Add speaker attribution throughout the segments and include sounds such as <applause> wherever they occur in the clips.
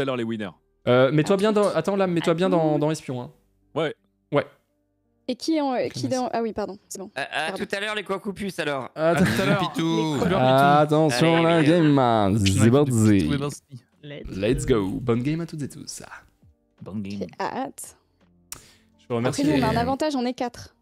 Speaker 1: à l'heure les winners.
Speaker 2: Euh, mets-toi bien dans. Attends là, mets-toi bien dans, dans Espion. Hein.
Speaker 1: Ouais.
Speaker 3: Et qui en. Qui dans... Ah oui, pardon, c'est bon.
Speaker 4: À, à
Speaker 3: Pardon.
Speaker 4: tout à l'heure, les Quacopus alors.
Speaker 2: Ah,
Speaker 5: À tout à l'heure.
Speaker 6: Pitou.
Speaker 2: Attention la game man, c'est parti.
Speaker 7: Let's
Speaker 2: Let's go. Bonne game à toutes et tous.
Speaker 7: Bonne game.
Speaker 3: J'ai hâte.
Speaker 2: Je vous
Speaker 3: Après,
Speaker 2: remercie.
Speaker 3: nous, on a un avantage, on est 4.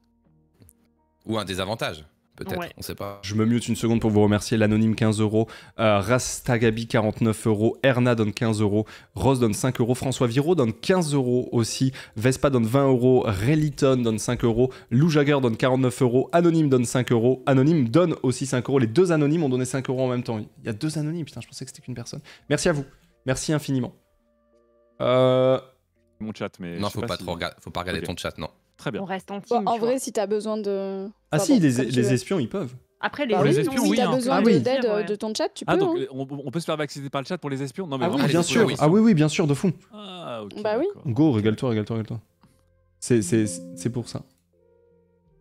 Speaker 6: Ou un désavantage, peut-être.
Speaker 7: Ouais.
Speaker 6: On sait pas.
Speaker 2: Je me mute une seconde pour vous remercier. L'anonyme 15 euros, euh, Rastagabi 49 euros, Erna donne 15 euros, Rose donne 5 euros, François Viro donne 15 euros aussi, Vespa donne 20 euros, Reliton donne 5 euros, Lou Jagger donne 49 euros, Anonyme donne 5 euros, Anonyme donne aussi 5 euros. Les deux anonymes ont donné 5 euros en même temps. Il y a deux anonymes, putain, je pensais que c'était qu'une personne. Merci à vous. Merci infiniment. Euh,
Speaker 1: Mon chat, mais.
Speaker 6: Non,
Speaker 1: je sais
Speaker 6: faut pas
Speaker 1: si-
Speaker 6: trop regarder, faut pas regarder ton chat, non.
Speaker 1: Très bien.
Speaker 7: On reste en
Speaker 3: Bon,
Speaker 7: team.
Speaker 3: en vrai,
Speaker 7: vois.
Speaker 3: si t'as besoin de.
Speaker 2: Ah
Speaker 3: Enfin,
Speaker 2: si,
Speaker 3: bon,
Speaker 2: les, les espions, ils peuvent.
Speaker 7: Après, les
Speaker 3: Bah oui,
Speaker 7: espions,
Speaker 3: si
Speaker 7: oui.
Speaker 3: t'as
Speaker 7: hein.
Speaker 3: besoin
Speaker 2: Ah
Speaker 3: de-
Speaker 2: oui.
Speaker 3: d'aide
Speaker 7: Ouais.
Speaker 3: de ton chat, tu peux.
Speaker 1: Ah, donc
Speaker 3: hein.
Speaker 1: on, on peut se faire vacciner par le chat pour les espions Non, mais
Speaker 2: Ah
Speaker 1: vraiment,
Speaker 2: oui, bien sûr.
Speaker 1: oui.
Speaker 2: Ah oui, oui, bien sûr, de fou.
Speaker 1: Ah, ok.
Speaker 3: Bah oui.
Speaker 2: Go, régale-toi, régale-toi, régale-toi. C'est, c'est, c'est pour ça.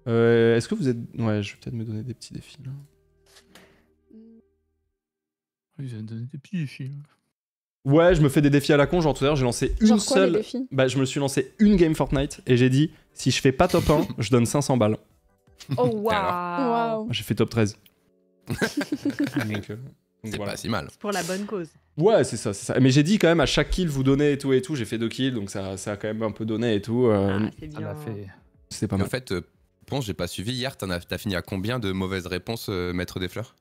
Speaker 2: Euh, est-ce que vous êtes... Ouais, je vais peut-être me donner des petits défis. Là.
Speaker 5: Ils ont donné des petits défis.
Speaker 2: Ouais, je me fais des défis à la con. Genre tout à l'heure, j'ai lancé une
Speaker 3: Genre quoi, les
Speaker 2: seule...
Speaker 3: défis?
Speaker 2: Bah, je me suis lancé une game Fortnite et j'ai dit, si je fais pas top 1, je donne 500 balles.
Speaker 7: Oh, waouh.
Speaker 3: Waouh.
Speaker 2: J'ai fait top 13. <laughs> Donc, euh,
Speaker 6: C'est
Speaker 2: voilà.
Speaker 6: pas si mal.
Speaker 7: C'est pour la bonne cause.
Speaker 2: Ouais, c'est ça, c'est ça. Mais j'ai dit quand même à chaque kill vous donnez et tout et tout. J'ai fait deux kills, donc ça, ça a quand même un peu donné et tout. euh,
Speaker 7: Ah, c'est
Speaker 5: Ça
Speaker 7: bien.
Speaker 5: fait.
Speaker 2: C'était pas
Speaker 6: Mais en
Speaker 2: mal.
Speaker 6: fait, euh, Ponce, j'ai pas suivi. Hier, as, t'as fini à combien de mauvaises réponses, euh, maître des fleurs?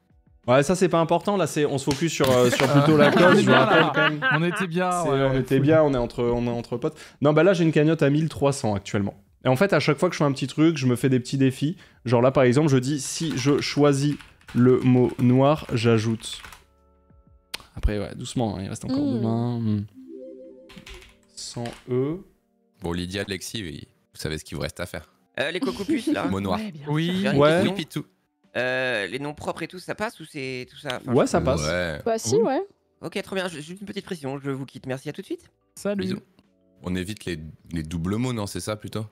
Speaker 2: Ouais, ça c'est pas important. Là, c'est on se focus sur, euh, sur plutôt la <laughs>
Speaker 5: On
Speaker 2: cause. Je rappelle quand même.
Speaker 5: On était bien.
Speaker 2: C'est-
Speaker 5: ouais.
Speaker 2: on était bien, on est, entre, on est entre potes. Non, bah là, j'ai une cagnotte à 1300 actuellement. Et en fait, à chaque fois que je fais un petit truc, je me fais des petits défis. Genre là, par exemple, je dis si je choisis le mot noir, j'ajoute. Après, ouais, doucement, hein, il reste encore
Speaker 3: Mm.
Speaker 2: demain. Hmm. Sans E.
Speaker 6: Bon, Lydia, Alexis, oui, vous savez ce qu'il vous reste à faire.
Speaker 4: Euh, les Quacopus là.
Speaker 6: Mot noir.
Speaker 5: Oui.
Speaker 4: Une
Speaker 2: Ouais.
Speaker 6: Oui. Pitou.
Speaker 4: Euh, les noms propres et tout, ça passe ou c'est tout ça Enfin,
Speaker 2: Ouais, ça passe.
Speaker 6: Ouais.
Speaker 3: Bah si,
Speaker 2: Oui.
Speaker 3: ouais.
Speaker 4: Ok, trop bien. Juste une petite pression. Je vous quitte. Merci à tout de suite.
Speaker 5: Salut.
Speaker 6: Bisous. On évite les, les doubles mots, non C'est ça plutôt?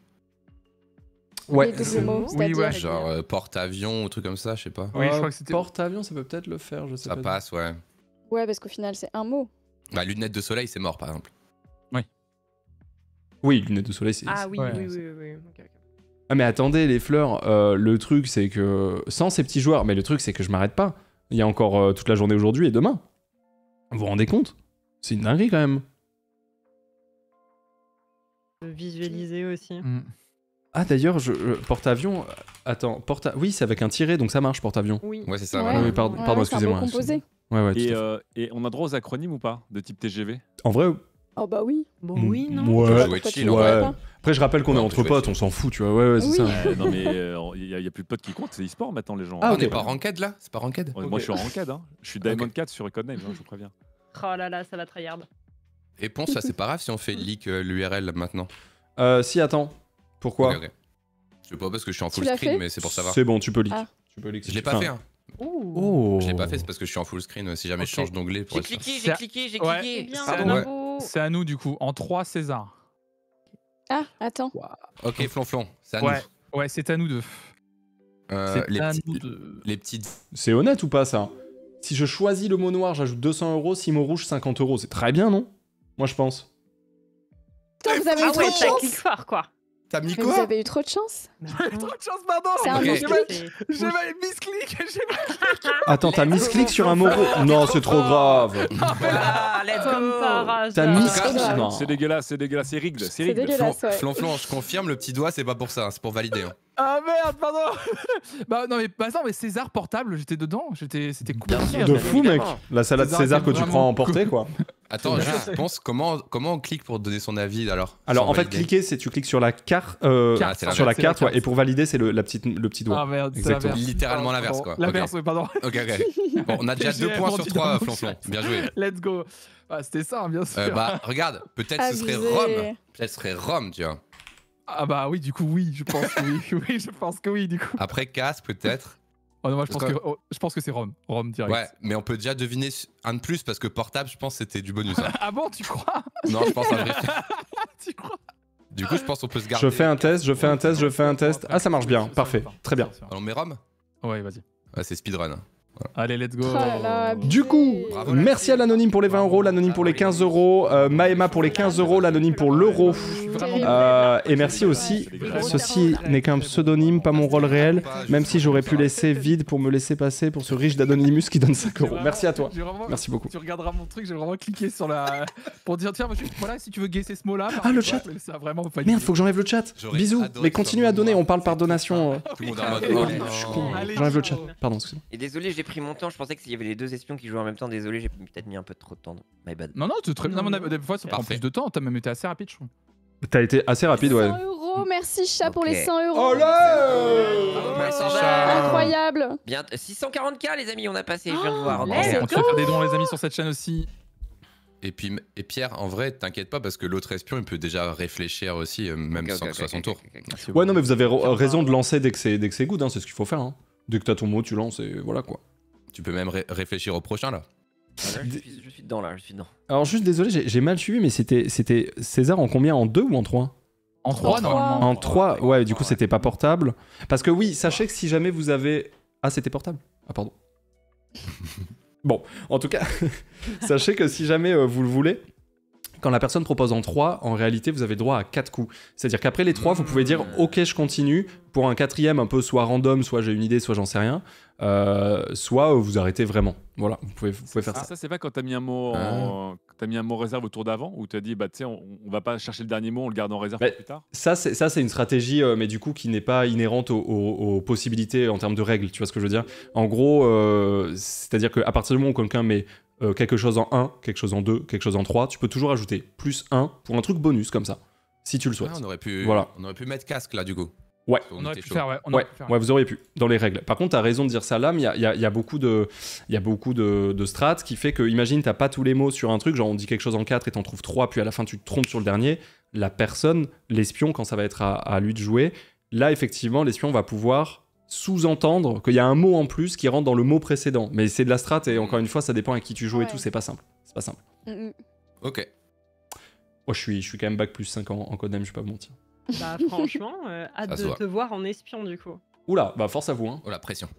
Speaker 2: Ouais.
Speaker 3: Les doubles mots,
Speaker 5: Oui, ouais.
Speaker 6: Genre euh, porte-avion ou truc comme ça, je sais pas.
Speaker 5: Oui, je crois que c'était-
Speaker 2: Porte-avions, ça peut peut-être le faire, je sais
Speaker 6: Ça
Speaker 2: pas.
Speaker 6: passe, ouais.
Speaker 3: Ouais, parce qu'au final, c'est un mot.
Speaker 6: Bah, lunettes de soleil, c'est mort, par exemple.
Speaker 2: Oui, lunettes de soleil, c'est.
Speaker 7: Ah oui,
Speaker 5: Ouais.
Speaker 7: oui, oui, oui. oui. Ok, ok.
Speaker 2: Ah mais attendez les fleurs, euh, le truc c'est que sans ces petits joueurs, mais le truc c'est que je m'arrête pas. Il y a encore euh, toute la journée aujourd'hui et demain. Vous vous rendez compte? C'est une dinguerie quand même.
Speaker 7: Visualiser aussi.
Speaker 5: Mm.
Speaker 2: Ah d'ailleurs, je, porte-avions. euh, Attends, porte Oui, c'est avec un tiret, donc ça marche porte-avions.
Speaker 7: Oui.
Speaker 6: Ouais, c'est ça,
Speaker 3: Ouais.
Speaker 2: Oui, pardon, excusez-moi.
Speaker 3: composé.
Speaker 2: Ouais, ouais, tout
Speaker 1: Et,
Speaker 2: à fait.
Speaker 1: euh, et on a droit aux acronymes ou pas De type TGV
Speaker 2: En vrai,
Speaker 3: Oh bah oui.
Speaker 7: Bon,
Speaker 2: Mm,
Speaker 7: oui, non.
Speaker 2: ouais.
Speaker 6: Jouer chill, en
Speaker 3: pas.
Speaker 2: après je rappelle qu'on
Speaker 6: Ouais,
Speaker 2: est
Speaker 6: on
Speaker 2: entre potes, on s'en fout, tu vois. Ouais, ouais, c'est
Speaker 3: Oui.
Speaker 2: ça.
Speaker 1: Euh, Non, mais euh, il n'y a, plus de potes qui comptent, c'est e-sport maintenant, les gens.
Speaker 2: Ah,
Speaker 6: on
Speaker 2: ok.
Speaker 6: n'est pas ranked là? C'est pas ranked?
Speaker 1: Ouais,
Speaker 2: ok.
Speaker 1: Moi, je suis en ranked. Hein. Je suis Diamond 4 sur Codename, hein, je vous préviens. <laughs>
Speaker 7: Oh là là, ça va tryhard.
Speaker 6: Et Ponce, ça c'est pas grave si on fait leak euh, l'URL maintenant.
Speaker 2: Euh, si, attends. Pourquoi?
Speaker 6: Ok, ok. Je sais pas parce que je suis en full screen, mais c'est pour savoir.
Speaker 2: C'est bon, tu peux leak.
Speaker 3: Ah.
Speaker 2: Tu peux leak.
Speaker 6: Je l'ai pas fait, hein.
Speaker 7: Ouh.
Speaker 2: Oh.
Speaker 6: Je l'ai pas fait, c'est parce que je suis en full screen. euh, Si jamais je change d'onglet
Speaker 4: J'ai cliqué, j'ai cliqué, j'ai
Speaker 5: Ouais.
Speaker 4: cliqué.
Speaker 7: C'est
Speaker 5: à nous du coup. En 3 César.
Speaker 3: Ah, attends.
Speaker 6: Ok, flonflon, c'est à
Speaker 5: Ouais.
Speaker 6: nous.
Speaker 5: Ouais, c'est à nous deux.
Speaker 6: Euh,
Speaker 5: c'est
Speaker 6: les,
Speaker 5: à
Speaker 6: petits-
Speaker 5: nous deux.
Speaker 6: les petites.
Speaker 2: C'est honnête ou pas ça? Si je choisis le mot noir, j'ajoute 200 euros. Si mot rouge, 50 euros. C'est très bien, non? Moi, je pense.
Speaker 3: Putain, vous avez eu trop de chance.
Speaker 7: quoi.
Speaker 6: T'as mis
Speaker 3: Mais vous avez eu trop de chance.
Speaker 5: Trop de chance, pardon
Speaker 3: C'est un
Speaker 6: Ok.
Speaker 3: mot
Speaker 6: J'ai.
Speaker 5: J'ai mal
Speaker 2: Attends, t'as misclick sur un mot rouge Non, c'est trop grave. <laughs>
Speaker 4: Go.
Speaker 7: hasard.
Speaker 2: T'as mis
Speaker 3: C'est grave.
Speaker 2: Non.
Speaker 1: C'est dégueulasse, c'est dégueulasse, c'est rigged, c'est
Speaker 3: dégueulasse, ouais.
Speaker 6: Flonflon, je confirme, le petit doigt, c'est pas pour ça, c'est pour valider. hein.
Speaker 5: Ah merde, pardon <laughs> Bah non mais, bah, non, mais César portable, j'étais dedans, j'étais, c'était
Speaker 4: sûr.
Speaker 2: De fou, mec. La salade
Speaker 5: César
Speaker 2: que tu prends en portée, quoi.
Speaker 6: Attends, juste pense comment, comment on clique pour donner son avis alors
Speaker 2: Alors, en fait, cliquer, c'est tu cliques sur la carte. euh, sur la carte, ouais. Et pour valider, c'est le, la petite, le petit doigt.
Speaker 5: Ah merde, c'est
Speaker 2: Exactement.
Speaker 6: Littéralement l'inverse, quoi.
Speaker 5: L'inverse,
Speaker 6: Ok.
Speaker 5: oui, pardon.
Speaker 6: Ok, ok. <laughs> Bon, on a déjà deux points sur trois, Flonflon. Bien joué. <laughs>
Speaker 5: Let's go Ah, c'était ça, hein, bien sûr.
Speaker 6: Euh, bah, regarde, peut-être ce serait. Rome. Peut-être ce serait Rome, tu vois.
Speaker 5: Ah bah oui, du coup, oui, je pense que oui. <laughs> oui, je pense que oui, du coup.
Speaker 6: Après, casse, peut-être.
Speaker 5: Oh non, moi, je pense que, oh, je pense que c'est Rome. Rome direct.
Speaker 6: Ouais, mais on peut déjà deviner un de plus parce que portable, je pense que c'était du bonus. hein.
Speaker 5: Ah bon, tu crois?
Speaker 6: Non, je pense en vrai.
Speaker 5: Tu crois?
Speaker 6: Du coup, je pense qu'on peut se garder.
Speaker 2: Je fais un test, je fais un test, je fais un test. Ah, ça marche bien. Parfait. Très bien.
Speaker 6: Alors, on met Rome
Speaker 5: Ouais, vas-y.
Speaker 6: Ouais, c'est speedrun.
Speaker 5: Allez, let's go.
Speaker 3: Oh là,
Speaker 2: Du coup,
Speaker 6: Bravo,
Speaker 2: merci à l'anonyme pour les 20 euros, l'anonyme pour les 15 euros, euh, Maëma pour les 15 euros, l'anonyme pour l'euro. Euh, et merci aussi, ceci n'est qu'un pseudonyme, pas mon rôle réel, même si j'aurais pu laisser vide pour me laisser passer pour ce riche d'Anonymous qui donne 5 euros. Merci à toi. Merci beaucoup.
Speaker 5: Tu regarderas mon truc, j'ai vraiment cliqué sur la. pour dire, tiens, monsieur, voilà, si tu veux guesser ce mot-là.
Speaker 2: Ah, le chat.
Speaker 5: mais Ça a vraiment pas
Speaker 2: Merde, faut que j'enlève le chat. Bisous. Mais continue à donner, on parle par donation. euh.
Speaker 5: Oh,
Speaker 6: oh,
Speaker 5: je
Speaker 6: non.
Speaker 5: suis con. Allez,
Speaker 2: J'enlève le chat. Pardon, excusez-moi.
Speaker 4: Et désolé, j'ai pris mon temps. Je pensais qu'il y avait les deux espions qui jouaient en même temps. Désolé, j'ai peut-être mis un peu trop de temps. My bad.
Speaker 5: Non, non, c'est très bien.
Speaker 7: Non,
Speaker 5: Non,
Speaker 7: non.
Speaker 5: Des fois, ça prend plus de temps. T'as même été assez rapide, je trouve.
Speaker 2: T'as été assez rapide, ouais.
Speaker 3: 100 euros, merci chat pour les 100 euros.
Speaker 2: Oh là
Speaker 6: Merci, chat.
Speaker 3: Incroyable.
Speaker 4: Bien, 640k les amis, on a passé, je viens de voir.
Speaker 3: Oh,
Speaker 4: euh,
Speaker 5: On te fait faire des dons, les amis, sur cette chaîne aussi.
Speaker 6: Et puis, et Pierre, en vrai, t'inquiète pas parce que l'autre espion, il peut déjà réfléchir aussi, euh, même
Speaker 4: ok,
Speaker 6: sans
Speaker 4: ok,
Speaker 6: que ce soit son tour.
Speaker 2: Ouais, non, mais vous avez ra- raison de lancer dès que c'est dès que c'est good, hein, c'est ce qu'il faut faire. hein. Dès que t'as ton mot, tu lances et voilà quoi.
Speaker 6: Tu peux même ré- réfléchir au prochain là.
Speaker 4: Ah, là, je, suis, je suis dedans là, je suis dedans.
Speaker 2: Alors juste désolé, j'ai mal suivi, mais c'était César en combien En 2 ou en 3
Speaker 5: En 3,
Speaker 3: trois.
Speaker 5: normalement.
Speaker 2: En 3, ouais, du coup c'était pas portable. Parce que oui, sachez que si jamais vous avez... Ah, c'était portable? Ah, pardon. <laughs> bon, en tout cas, <laughs> sachez que si jamais euh, vous le voulez, quand la personne propose en 3, en réalité, vous avez droit à 4 coups. C'est-à-dire qu'après les 3, vous pouvez dire « Ok, je continue ». Pour un quatrième, un peu soit random, soit j'ai une idée, soit j'en sais rien. Euh, soit vous arrêtez vraiment. Voilà, vous pouvez, vous pouvez faire
Speaker 1: Ah,
Speaker 2: ça.
Speaker 1: ça, c'est pas quand t'as mis un mot en... t'as mis un mot réserve au tour d'avant ou t'as dit bah tu sais on, on va pas chercher le dernier mot on le garde en réserve
Speaker 2: Mais-
Speaker 1: pour plus tard?
Speaker 2: Ça, c'est ça, c'est une stratégie, euh, mais du coup, qui n'est pas inhérente aux, aux- aux possibilités en termes de règles. Tu vois ce que je veux dire? En gros, euh, c'est-à-dire qu'à partir du moment où quelqu'un met euh, quelque chose en 1, quelque chose en 2, quelque chose en 3, tu peux toujours ajouter plus 1 pour un truc bonus comme ça, si tu le
Speaker 6: Ouais,
Speaker 2: souhaites.
Speaker 6: on, aurait pu,
Speaker 2: Voilà.
Speaker 6: on aurait pu mettre casque là du coup.
Speaker 2: Ouais.
Speaker 6: Parce qu'on
Speaker 5: On aurait
Speaker 6: était
Speaker 5: pu
Speaker 6: chaud.
Speaker 5: faire, ouais. On
Speaker 2: Ouais,
Speaker 5: aurait pu faire.
Speaker 2: ouais, vous auriez pu, dans les règles. Par contre, tu as raison de dire ça là, mais il y a, y y beaucoup de, il y a beaucoup de, de strats qui fait que, imagine, t'as pas tous les mots sur un truc, genre on dit quelque chose en 4 et t'en trouves 3, puis à la fin tu te trompes sur le dernier. La personne, l'espion, quand ça va être à, à lui de jouer, là, effectivement, l'espion va pouvoir sous-entendre qu'il y a un mot en plus qui rentre dans le mot précédent. Mais c'est de la strat, et encore une fois, ça dépend à qui tu joues et tout, c'est pas simple. C'est pas simple.
Speaker 3: Mm, mm.
Speaker 6: Ok.
Speaker 2: Moi, je suis, je suis quand même bac plus 5 en, en codename, je vais pas vous mentir.
Speaker 7: Bah <laughs> franchement, euh, hâte de te voir en espion du coup.
Speaker 2: Oula, bah force à vous, hein.
Speaker 6: Oh la pression. <laughs>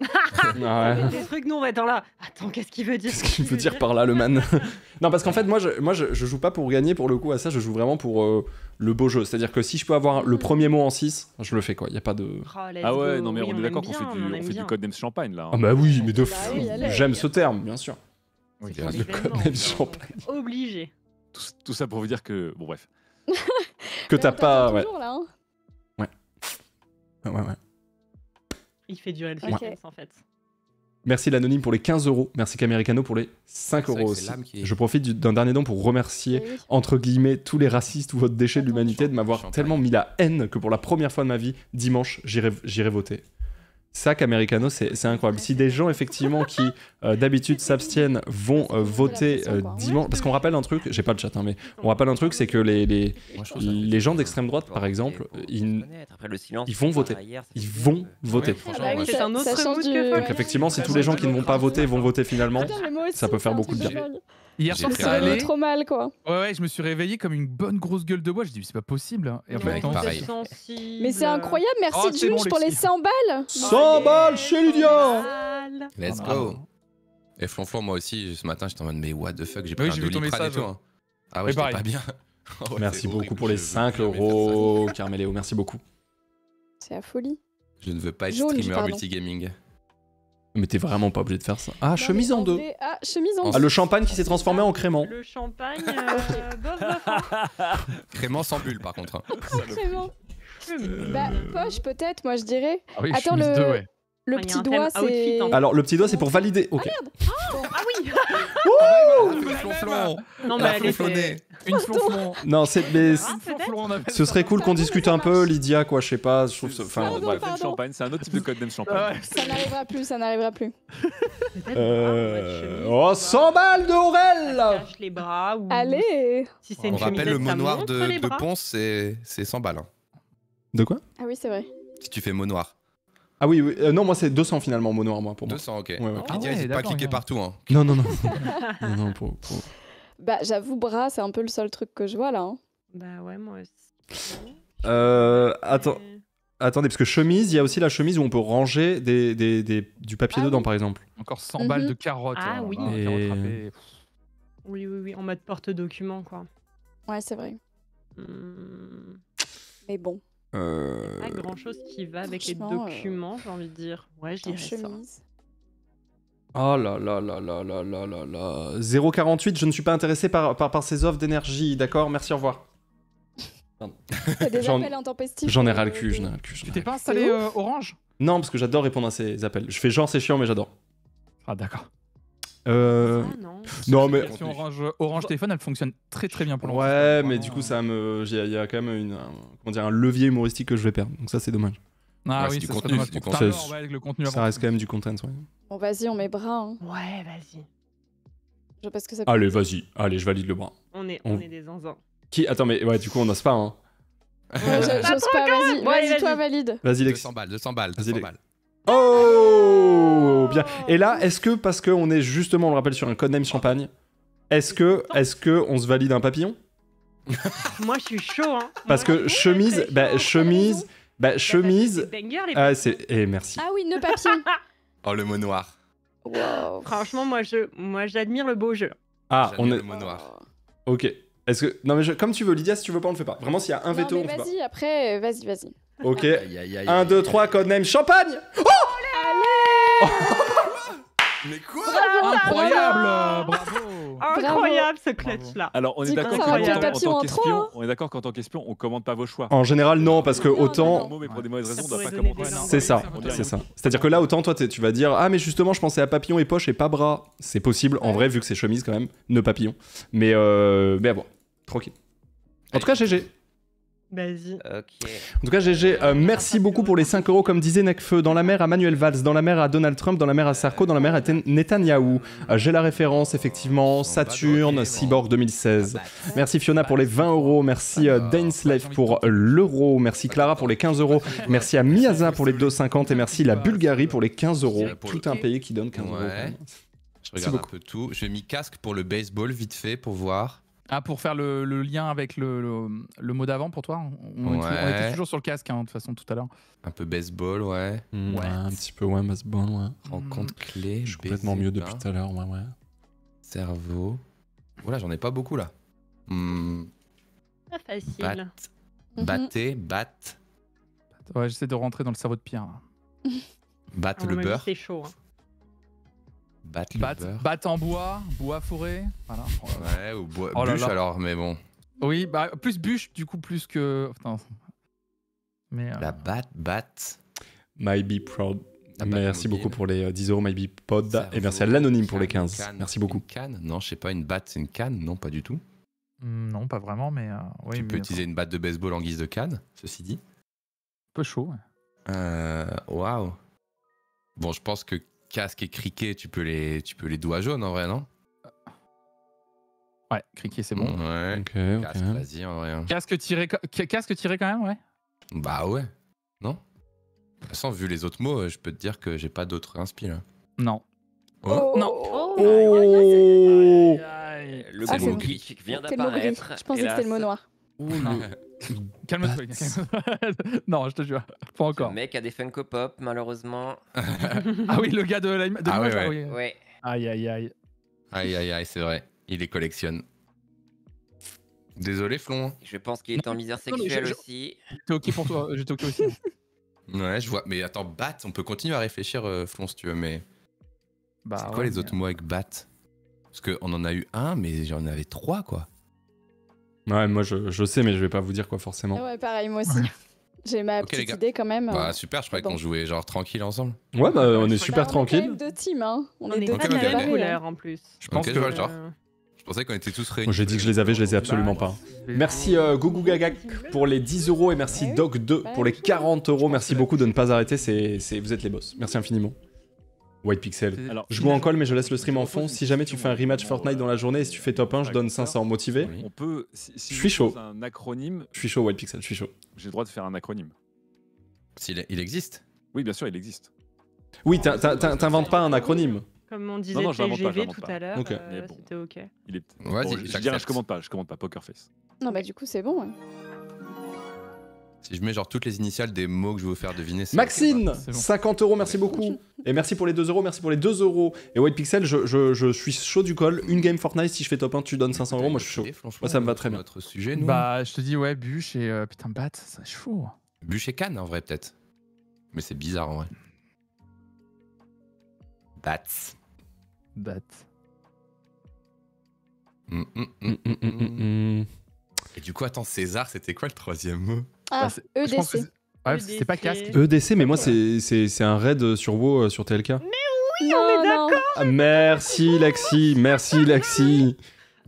Speaker 2: Ah ouais.
Speaker 7: Des trucs, nous on va être là. Attends, qu'est-ce qu'il veut dire
Speaker 2: Qu'est-ce qu'il veut dire par là, le man? <laughs> Non, parce qu'en fait, moi, je, moi je, je joue pas pour gagner pour le coup à ça, je joue vraiment pour euh, le beau jeu. C'est-à-dire que si je peux avoir le premier mot en 6, je le fais quoi. Il y a pas de.
Speaker 7: Oh,
Speaker 1: Ah ouais
Speaker 7: go.
Speaker 1: non mais
Speaker 7: Oui,
Speaker 1: on est d'accord qu'on fait du,
Speaker 7: on
Speaker 1: fait du code Names champagne là. hein.
Speaker 2: Ah bah oui, mais de
Speaker 3: Bah
Speaker 2: fou. J'aime ce terme, bien sûr.
Speaker 5: Oui,
Speaker 2: Le code name champagne.
Speaker 7: Obligé.
Speaker 1: Tout, tout ça pour vous dire que bon bref. <laughs>
Speaker 2: Que t'as pas. Ouais.
Speaker 3: toujours, là, hein.
Speaker 2: Ouais, ouais, ouais.
Speaker 7: Il fait durer le en fait.
Speaker 2: Merci l'anonyme pour les 15 euros. Merci Camericano pour les 5
Speaker 6: C'est vrai
Speaker 2: euros aussi.
Speaker 6: qui
Speaker 2: Je profite du- d'un dernier don pour remercier
Speaker 3: oui.
Speaker 2: entre guillemets tous les racistes ou votre déchet de l'humanité de m'avoir tellement mis la haine que pour la première fois de ma vie, dimanche, j'irai j'irai voter. Ça, qu'Americano, c'est c'est incroyable. Si des gens, effectivement, qui euh, d'habitude s'abstiennent, vont euh, voter euh, dimanche. Parce qu'on rappelle un truc, j'ai pas le chat, hein, mais on rappelle un truc, c'est que les, les, les gens d'extrême droite, par exemple, ils, ils vont voter. ils vont voter.
Speaker 3: Ah bah
Speaker 7: C'est un autre
Speaker 2: Donc effectivement, si tous les gens qui ne vont pas voter vont voter finalement, ça peut faire beaucoup de bien.
Speaker 5: Hier
Speaker 6: J'ai
Speaker 5: soir,
Speaker 3: Ça allait trop mal, quoi.
Speaker 5: Ouais, ouais, je me suis réveillé comme une bonne grosse gueule de bois. Je dis, mais c'est pas possible. hein. Et
Speaker 7: sensible.
Speaker 3: Mais c'est incroyable, merci
Speaker 5: Oh, bon,
Speaker 3: pour les
Speaker 5: Lexi.
Speaker 3: 100 balles.
Speaker 2: 100 balles chez Lydia.
Speaker 6: Let's
Speaker 5: Ah,
Speaker 6: go. Et Flonflon, moi aussi, ce matin, j'étais en mode, mais what the fuck, j'ai
Speaker 5: Oui,
Speaker 6: pris
Speaker 5: j'ai
Speaker 6: un
Speaker 5: vu ton
Speaker 6: doliprane et
Speaker 5: message,
Speaker 6: tout. hein. Ah
Speaker 5: Oui,
Speaker 6: ouais, j'étais pas bien. <laughs> Oh,
Speaker 2: Merci beaucoup pour les
Speaker 6: je veux
Speaker 2: 5
Speaker 6: jamais faire ça.
Speaker 2: euros, Carméléo, merci beaucoup.
Speaker 3: C'est la folie.
Speaker 6: Je ne veux pas être
Speaker 3: Jaune,
Speaker 6: streamer multigaming.
Speaker 2: Mais t'es vraiment pas obligé de faire ça. Ah,
Speaker 3: Non,
Speaker 2: chemise en deux.
Speaker 3: Ah, chemise en
Speaker 2: Ah,
Speaker 3: deux.
Speaker 2: le champagne qui s'est transformé en crément.
Speaker 7: Le champagne, <laughs> euh, bof, bof. hein. <laughs>
Speaker 6: Crément sans bulle, par contre. hein. <laughs>
Speaker 7: Hmm.
Speaker 3: Bah, poche peut-être, moi je dirais.
Speaker 5: Ah oui,
Speaker 3: Attends,
Speaker 5: chemise
Speaker 3: le-
Speaker 5: deux, ouais.
Speaker 3: Le
Speaker 7: Ah,
Speaker 3: petit doigt, c'est.
Speaker 7: en fait.
Speaker 2: Alors, le petit doigt, c'est pour valider. Ok.
Speaker 7: Ah oui
Speaker 6: Ah, Flonflon
Speaker 7: Non, mais
Speaker 6: Ah,
Speaker 7: elle était...
Speaker 5: Une flonflon.
Speaker 2: Non, c'est. mais
Speaker 7: Ah,
Speaker 5: appelle
Speaker 2: ce serait cool qu'on discute
Speaker 3: mais
Speaker 2: un peu. Lydia, quoi, je sais pas. Je trouve ça. Enfin,
Speaker 3: Pardon,
Speaker 2: bref.
Speaker 1: Champagne, c'est un autre type de code
Speaker 5: Ah
Speaker 1: champagne.
Speaker 5: ouais.
Speaker 3: Ça n'arrivera plus, ça n'arrivera plus.
Speaker 2: Euh...
Speaker 7: ah,
Speaker 2: Oh, 100 balles de Aurel
Speaker 7: les bras ou...
Speaker 3: Allez
Speaker 7: Si c'est
Speaker 6: On rappelle le mot noir de, de. Ponce, c'est c'est 100 balles. hein.
Speaker 2: De quoi?
Speaker 3: Ah oui, c'est vrai.
Speaker 6: Si tu fais mot noir.
Speaker 2: Ah oui, oui, euh, non, moi c'est 200 finalement, mot noir, moi, pour moi.
Speaker 6: 200, ok.
Speaker 2: Ouais, ouais.
Speaker 5: Ah
Speaker 6: Lydia,
Speaker 5: ouais,
Speaker 6: pas cliquer partout. Hein.
Speaker 2: Non, non, non. <laughs> non, non, pour, pour-
Speaker 3: Bah, j'avoue, bras, c'est un peu le seul truc que je vois là. hein.
Speaker 7: Bah ouais, moi aussi.
Speaker 2: Euh, attends. Attendez, parce que chemise, il y a aussi la chemise où on peut ranger des, des- des- du papier
Speaker 3: Ah
Speaker 2: dedans,
Speaker 3: oui.
Speaker 2: par exemple.
Speaker 5: Encore 100 balles
Speaker 3: Mhm.
Speaker 5: de carottes.
Speaker 7: Ah
Speaker 5: euh,
Speaker 7: oui.
Speaker 2: Et-
Speaker 5: carottes.
Speaker 7: Oui, oui, oui, en mode porte-document, quoi.
Speaker 3: Ouais, c'est vrai.
Speaker 7: Hmm,
Speaker 3: Mais bon,
Speaker 2: Euh,
Speaker 7: Pas grand-chose qui va avec les
Speaker 3: euh,
Speaker 7: documents, j'ai envie de dire. Ouais, je dirais ça.
Speaker 3: chemise.
Speaker 2: Oh là là là là là là là là. 048, je ne suis pas intéressé par, par, par ces offres d'énergie, d'accord? Merci, au revoir.
Speaker 3: T'as des
Speaker 2: J'en-
Speaker 3: appels intempestifs.
Speaker 2: J'en ai
Speaker 3: euh,
Speaker 2: ras le cul, j'en ai ras le cul.
Speaker 5: Tu t'es pas installé euh, Orange?
Speaker 2: Non, parce que j'adore répondre à ces appels. Je fais genre, c'est chiant, mais j'adore.
Speaker 5: Ah d'accord.
Speaker 2: Euh...
Speaker 7: Ah non.
Speaker 2: Non, mais...
Speaker 5: Orange, Orange téléphone, elle fonctionne très très bien pour
Speaker 2: Ouais,
Speaker 5: l'enregistrement,
Speaker 2: mais
Speaker 5: vraiment.
Speaker 2: du coup, ça me... Il y, a- quand même une, un, comment dire, un levier humoristique que je vais perdre. Donc ça, c'est dommage.
Speaker 5: Ah
Speaker 6: Ouais,
Speaker 5: oui,
Speaker 6: c'est du
Speaker 5: ça
Speaker 6: contenu, du
Speaker 5: pour
Speaker 2: contenu.
Speaker 5: ouais, avec le contenu
Speaker 2: Ça reste quand même du content, ouais.
Speaker 3: Bon, vas-y, on met bras. Hein.
Speaker 7: Ouais, vas-y.
Speaker 3: Je ce que ça peut
Speaker 2: Allez, vas-y. Allez, je valide le bras.
Speaker 7: On est,
Speaker 2: On-
Speaker 7: on est des zinzins.
Speaker 2: Qui Attends, mais ouais, du coup, on n'ose pas, hein.
Speaker 3: Ouais, je- J'ose pas, vas-y. Vas-y, toi, valide.
Speaker 2: Vas-y, Lex.
Speaker 6: 200 balles, 200 balles,
Speaker 2: Vas-y,
Speaker 6: 200
Speaker 2: les-
Speaker 6: balles.
Speaker 2: Oh Bien. Et là, est-ce que, parce qu'on est justement, on le rappelle, sur un codename champagne, est-ce que, est-ce que on se valide un papillon? <laughs>
Speaker 7: Moi, je suis chaud, hein.
Speaker 2: Parce que
Speaker 7: je-
Speaker 2: chemise, bah, chemise, bah,
Speaker 7: Bah,
Speaker 2: chemise... Ah, c'est... Eh, merci.
Speaker 3: Ah oui, nœud papillon. <laughs>
Speaker 6: Oh, le mot noir.
Speaker 3: wow.
Speaker 7: Franchement, moi, je, moi, j'admire le beau jeu.
Speaker 2: Ah, on est...
Speaker 6: le mot noir.
Speaker 2: Ok. Est-ce que... Non, mais je- comme tu veux, Lydia, si tu veux pas, on le fait pas. Vraiment, s'il y a un
Speaker 3: Non,
Speaker 2: veto,
Speaker 3: mais
Speaker 2: on le fait
Speaker 3: vas-y, après, vas-y, vas-y.
Speaker 2: Ok.
Speaker 6: Aïe, aïe, aïe,
Speaker 2: 1,
Speaker 6: aïe,
Speaker 2: 2,
Speaker 6: aïe.
Speaker 2: 3, codename champagne
Speaker 6: Mais quoi?
Speaker 5: Incroyable Bravo
Speaker 7: Incroyable, ce clutch-là.
Speaker 1: Alors, on est d'accord qu'en tant- qu'espion,
Speaker 3: hein.
Speaker 1: on est d'accord qu'en tant qu'espion, on commande pas vos choix.
Speaker 2: En général, non, parce que autant... C'est ça, c'est ça. C'est-à-dire que là, autant toi, tu vas dire Ah, mais justement, je pensais à papillon et poche et pas bras. C'est possible, en vrai, vu que c'est chemise quand même, ne papillon. Mais, euh, mais bon, tranquille. En tout cas, GG.
Speaker 7: Vas-y.
Speaker 2: En tout cas, GG, euh, merci beaucoup pour les 5 euros. Comme disait Necfeu, dans la mer à Manuel Valls, dans la mer à Donald Trump, dans la mer à Sarko, dans la mer à Netanyahou. Euh, J'ai la référence, effectivement, Saturne, Cyborg 2016. Merci Fiona pour les 20 euros. Merci euh, Dainsleif pour l'euro. Merci Clara pour les 15 euros. Merci à Miyaza pour les 2,50 et merci la Bulgarie pour les 15 euros. Tout un pays qui donne 15 euros.
Speaker 6: Ouais. Je regarde un
Speaker 2: beaucoup.
Speaker 6: peu tout. J'ai mis casque pour le baseball vite fait pour voir.
Speaker 5: Ah, pour faire le, le lien avec le, le, le mot d'avant pour toi on, était toujours sur le casque, hein, de toute façon, tout à l'heure.
Speaker 6: Un peu baseball, ouais.
Speaker 2: Mm, Ouais, un petit peu, ouais, baseball, ouais.
Speaker 6: Rencontre clé.
Speaker 2: Je suis complètement mieux depuis tout à l'heure, ouais, ouais.
Speaker 6: Cerveau. Voilà, j'en ai pas beaucoup là. Hmm,
Speaker 7: Pas
Speaker 6: bat,
Speaker 7: facile.
Speaker 3: Mhm.
Speaker 6: batté, bat,
Speaker 5: Ouais, j'essaie de rentrer dans le cerveau de Pierre.
Speaker 6: bat
Speaker 7: mon
Speaker 6: le beurre,
Speaker 7: C'est chaud. hein.
Speaker 6: Bat le
Speaker 5: Bat, bat en bois, bois forêt. Voilà. Là là.
Speaker 6: Ouais, ou bois,
Speaker 5: Oh
Speaker 6: bûche
Speaker 5: là.
Speaker 6: alors, mais bon.
Speaker 5: Oui, bah, plus bûche, du coup, plus que. Putain. Mais. euh,
Speaker 6: La bat, bat.
Speaker 2: My Be Proud.
Speaker 6: Ah
Speaker 2: merci
Speaker 6: mobile.
Speaker 2: beaucoup pour les euh, 10 euros, My Be Pod.
Speaker 6: Cerveau,
Speaker 2: Et merci à l'anonyme pour les
Speaker 6: canne,
Speaker 2: 15.
Speaker 6: canne.
Speaker 2: Merci beaucoup.
Speaker 6: Une canne? Non, je sais pas, une batte, c'est une canne? Non, pas du tout.
Speaker 5: hmm, Non, pas vraiment, mais. euh, oui,
Speaker 6: tu
Speaker 5: mais
Speaker 6: peux utiliser une batte de baseball en guise de canne, ceci dit?
Speaker 5: Un peu chaud. ouais.
Speaker 6: Euh, Waouh. Bon, je pense que casque et criquet, tu peux les, tu peux les doigts jaunes en vrai, non?
Speaker 5: Ouais, criquet, c'est bon.
Speaker 6: Ouais. Casque, vas-y, en vrai. hein.
Speaker 5: Casque tiré, casque tiré quand même, ouais?
Speaker 6: Bah ouais. Non? De toute façon, vu les autres mots, euh, je peux te dire que j'ai pas d'autres inspi là.
Speaker 5: Non.
Speaker 6: Oh.
Speaker 5: Non.
Speaker 7: Oh,
Speaker 2: Oh
Speaker 4: Le mot vient
Speaker 3: C'est le mot gris.
Speaker 4: d'apparaître.
Speaker 3: Je pensais que c'était le mot noir. <laughs>
Speaker 5: Calme-toi.
Speaker 2: Bat. <laughs>
Speaker 5: non, je te jure. Pas encore.
Speaker 4: Le mec a des Funko Pop, malheureusement. <laughs>
Speaker 5: Ah oui, le gars de la de
Speaker 6: Ah
Speaker 5: l'image,
Speaker 6: ouais, ouais.
Speaker 5: oui.
Speaker 4: Ouais.
Speaker 5: Aïe, aïe, aïe.
Speaker 6: Aïe aïe aïe, c'est vrai. Il les collectionne. Désolé, Flon.
Speaker 4: Je pense qu'il est en misère
Speaker 5: Non, mais je-
Speaker 4: sexuelle
Speaker 5: je-
Speaker 4: aussi.
Speaker 5: J'étais ok pour toi. J'étais ok aussi.
Speaker 6: Ouais, je vois. Mais attends, bat, on peut continuer à réfléchir, euh, Flon, si tu veux, mais.
Speaker 5: Bah,
Speaker 6: c'est quoi
Speaker 5: ouais,
Speaker 6: les
Speaker 5: mais-
Speaker 6: autres mots avec bat? Parce qu'on en a eu un, mais j'en avais trois, quoi.
Speaker 2: Ouais, moi je, je sais, mais je vais pas vous dire quoi forcément.
Speaker 3: Ouais, pareil, moi aussi. J'ai ma petite
Speaker 6: gars.
Speaker 3: idée quand même.
Speaker 6: Bah super, je croyais
Speaker 3: bon.
Speaker 6: qu'on jouait genre tranquille ensemble.
Speaker 2: Ouais, bah on est
Speaker 7: Bah,
Speaker 2: super
Speaker 3: Bah, on est quand
Speaker 2: tranquille.
Speaker 3: même deux teams, hein. On,
Speaker 7: On
Speaker 3: est
Speaker 7: est
Speaker 3: deux
Speaker 7: de
Speaker 3: teams
Speaker 7: même
Speaker 3: séparés, hein.
Speaker 7: couleur en plus.
Speaker 5: Je pense
Speaker 6: Ok,
Speaker 5: que.
Speaker 6: je vois le genre. Je pensais qu'on était tous réunis.
Speaker 2: J'ai dit que je les avais, je les ai absolument pas. Merci euh, Gougou Gagak pour les 10 euros et merci
Speaker 3: Ouais, oui.
Speaker 2: Doc2
Speaker 3: Bah
Speaker 2: pour les
Speaker 3: oui.
Speaker 2: 40 euros. Merci beaucoup de ne pas arrêter, c'est- vous êtes les boss. Merci infiniment. White Pixel.
Speaker 1: Alors,
Speaker 2: Je joue en call, mais je laisse le stream en fond. Si jamais tu fais un rematch Fortnite dans la journée et si tu fais top 1, je donne 500 motivé.
Speaker 6: Oui.
Speaker 1: On peut. Si, si
Speaker 2: Je suis chaud.
Speaker 1: un acronyme,
Speaker 2: Je suis chaud, White Pixel, je suis chaud.
Speaker 1: j'ai le droit de faire un acronyme.
Speaker 6: S'il il existe.
Speaker 1: Oui, bien sûr, il existe.
Speaker 2: Oui, t'in- t'in- t'in- t'inventes pas un acronyme.
Speaker 7: Comme on disait
Speaker 1: non, je l'invente pas, je
Speaker 7: TGV
Speaker 1: l'invente
Speaker 7: tout
Speaker 1: pas.
Speaker 7: à l'heure,
Speaker 2: Ok.
Speaker 7: euh,
Speaker 1: bon.
Speaker 7: c'était ok.
Speaker 1: Il est.
Speaker 6: Vas-y,
Speaker 1: Bon, je, je je commande pas, je commande pas Poker Face.
Speaker 3: Non, bah du coup, c'est bon. ouais.
Speaker 6: Si je mets genre toutes les initiales des mots que je veux vous faire deviner, c'est.
Speaker 2: Maxine,
Speaker 5: bon.
Speaker 2: 50 euros, merci beaucoup. Et merci pour les 2 euros, merci pour les 2 euros. Et White Pixel, je, je- je suis chaud du col. Une game Fortnite, si je fais top 1, tu donnes 500 euros. Moi, je suis chaud.
Speaker 6: Franchement,
Speaker 2: Moi, ça me va très bien.
Speaker 6: Notre sujet, nous.
Speaker 5: Bah, je te dis, ouais, bûche et euh, putain, bat, c'est chaud.
Speaker 6: Bûche et canne, en vrai, peut-être. Mais c'est bizarre, en vrai. Bats.
Speaker 5: Bat.
Speaker 6: Mm, mm, mm,
Speaker 2: Mm, mm, mm, mm, mm.
Speaker 6: Et du coup, attends, César, c'était quoi le troisième mot?
Speaker 3: Ah,
Speaker 5: Bah, c'est-
Speaker 3: EDC.
Speaker 5: c'est- Ouais, c'était pas
Speaker 7: EDC.
Speaker 5: casque.
Speaker 2: EDC, mais moi, c'est- c'est c'est un raid sur WoW euh, sur TLK.
Speaker 3: non,
Speaker 7: on est
Speaker 3: non.
Speaker 2: Ah, merci, Lexi, merci, Lexi.